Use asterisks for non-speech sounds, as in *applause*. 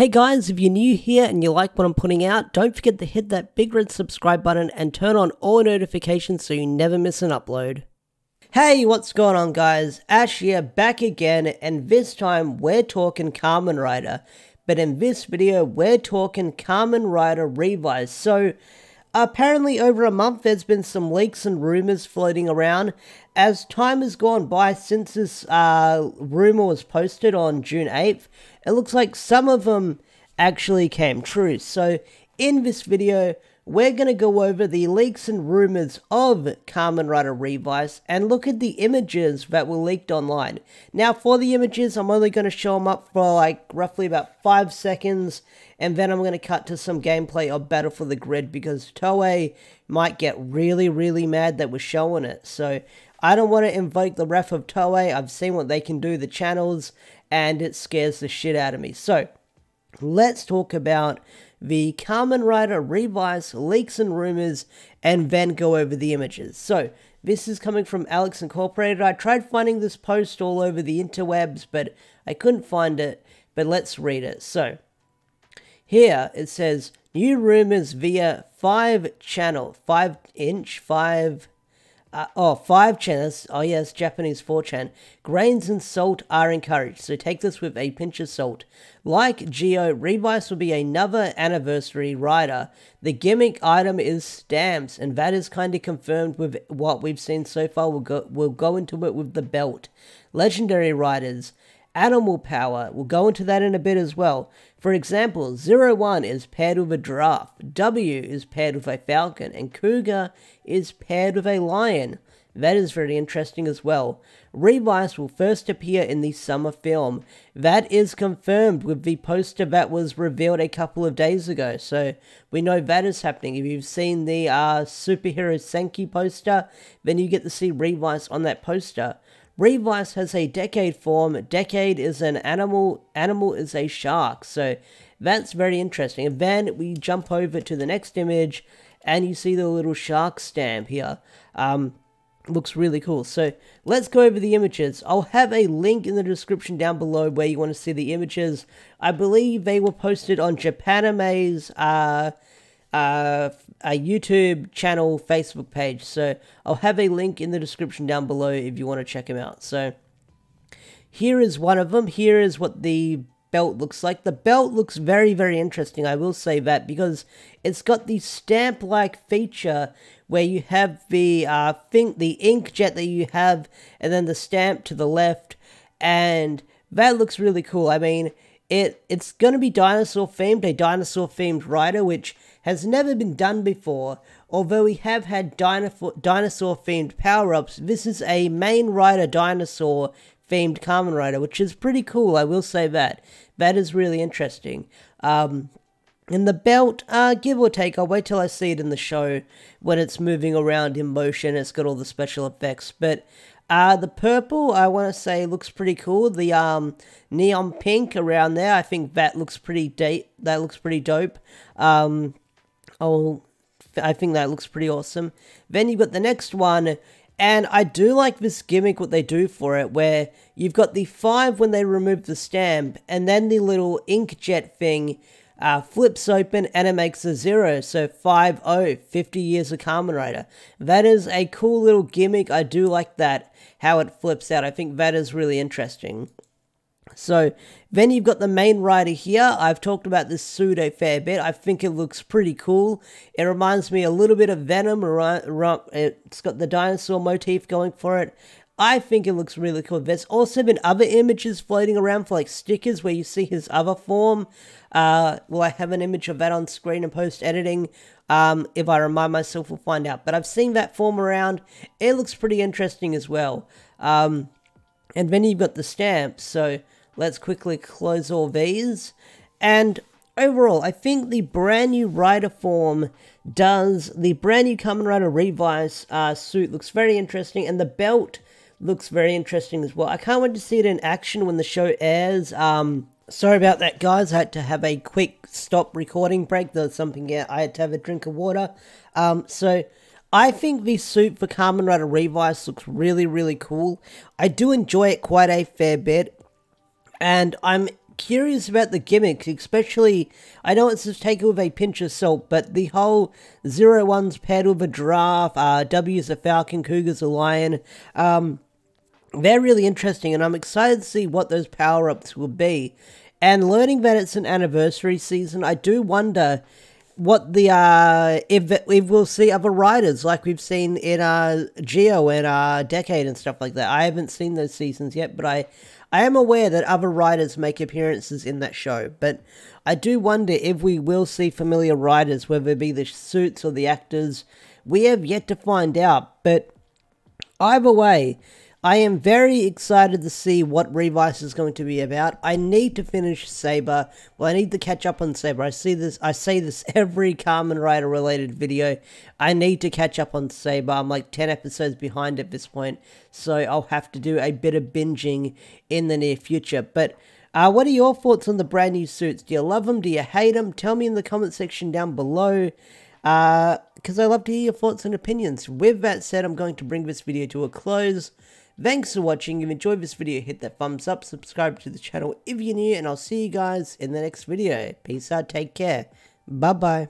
Hey guys, if you're new here and you like what I'm putting out, don't forget to hit that big red subscribe button and turn on all notifications so you never miss an upload. Hey, what's going on guys? Ash here, back again, and this time we're talking Kamen Rider. But in this video, we're talking Kamen Rider Revice. So, Apparently, over a month, there's been some leaks and rumors floating around. As time has gone by since this uh, rumor was posted on June 8th, it looks like some of them actually came true. So, in this video, we're going to go over the leaks and rumors of Kamen Rider Revice and look at the images that were leaked online. Now, for the images, I'm only going to show them up for like roughly about 5 seconds, and then I'm going to cut to some gameplay of Battle for the Grid because Toei might get really, really mad that we're showing it. So, I don't want to invoke the wrath of Toei. I've seen what they can do, the channels, and it scares the shit out of me. So, let's talk about the Kamen Rider Revice leaks and rumors, and then go over the images. So, this is coming from Alex Incorporated. I tried finding this post all over the interwebs, but I couldn't find it. But let's read it. So, here it says new rumors via 5 channel, 5 inch, 5 uh, oh, five channels. Oh, yes, Japanese 4chan. Grains and salt are encouraged, so take this with a pinch of salt. Like Zi-O, Revice will be another anniversary rider. The gimmick item is stamps, and that is kind of confirmed with what we've seen so far. We'll go, we'll go into it with the belt. Legendary riders. Animal power, we'll go into that in a bit as well. For example, 01 is paired with a giraffe, W is paired with a falcon, and Kuuga is paired with a lion. That is very interesting as well. Revice will first appear in the summer film. That is confirmed with the poster that was revealed a couple of days ago. So we know that is happening. If you've seen the uh, superhero Senki poster, then you get to see Revice on that poster. Revice has a decade form. Decade is an animal. Animal is a shark. So that's very interesting. And then we jump over to the next image and you see the little shark stamp here. Um, looks really cool. So let's go over the images. I'll have a link in the description down below where you want to see the images. I believe they were posted on Japanime's uh, uh, a YouTube channel, Facebook page. So I'll have a link in the description down below if you want to check them out. So here is one of them. Here is what the belt looks like. The belt looks very, very interesting, I will say that, because it's got the stamp-like feature where you have the uh, think the inkjet that you have, and then the stamp to the left, and that looks really cool. I mean, it it's going to be dinosaur themed, a dinosaur themed rider, which has never been done before. Although we have had dinosaur themed power ups, this is a main rider dinosaur themed Kamen Rider, which is pretty cool. I will say that. That is really interesting. Um, and the belt, uh, give or take, I'll wait till I see it in the show when it's moving around in motion. It's got all the special effects, but uh, the purple, I want to say, looks pretty cool. The um, neon pink around there, I think that looks pretty deep. That looks pretty dope. Um, oh, I think that looks pretty awesome. Then you've got the next one, and I do like this gimmick, what they do for it, where you've got the five when they remove the stamp, and then the little inkjet thing uh, flips open and it makes a zero. So 5 0, 50 years of Kamen Rider. That is a cool little gimmick. I do like that, how it flips out. I think that is really interesting. So then you've got the main rider here. I've talked about this suit a fair bit. I think it looks pretty cool. It reminds me a little bit of Venom. It's got the dinosaur motif going for it. I think it looks really cool. There's also been other images floating around for like stickers where you see his other form. Uh, will I have an image of that on screen and post editing? Um, if I remind myself, we'll find out. But I've seen that form around. It looks pretty interesting as well. Um, and then you've got the stamps. So let's quickly close all these. And overall, I think the brand new rider form does the brand new Kamen Rider Revice uh, suit looks very interesting, and the belt looks very interesting as well. I can't wait to see it in action when the show airs. Um, sorry about that, guys. I had to have a quick stop recording break. There was something I had to have a drink of water. Um, so I think the suit for Kamen Rider Revice looks really, really cool. I do enjoy it quite a fair bit, and I'm curious about the gimmicks, especially, I know it's just taken with a pinch of salt, but the whole zero ones paired with a giraffe, uh, W's a falcon, Kuuga's a lion, um, they're really interesting, and I'm excited to see what those power ups will be. And learning that it's an anniversary season, I do wonder what the uh if if we'll see other riders like we've seen in uh Zi-O and uh Decade and stuff like that. I haven't seen those seasons yet, but I I am aware that other riders make appearances in that show. But I do wonder if we will see familiar riders, whether it be the suits or the actors. We have yet to find out, but either way, I am very excited to see what Revice is going to be about. I need to finish Saber. Well, I need to catch up on Saber. I see this. I say this *laughs* every Kamen Rider related video. I need to catch up on Saber. I'm like 10 episodes behind at this point, so I'll have to do a bit of binging in the near future. But uh, what are your thoughts on the brand new suits? Do you love them? Do you hate them? Tell me in the comment section down below because uh, I love to hear your thoughts and opinions. With that said, I'm going to bring this video to a close. Thanks for watching. If you enjoyed this video, hit that thumbs up, subscribe to the channel if you're new, and I'll see you guys in the next video. Peace out, take care. Bye-bye.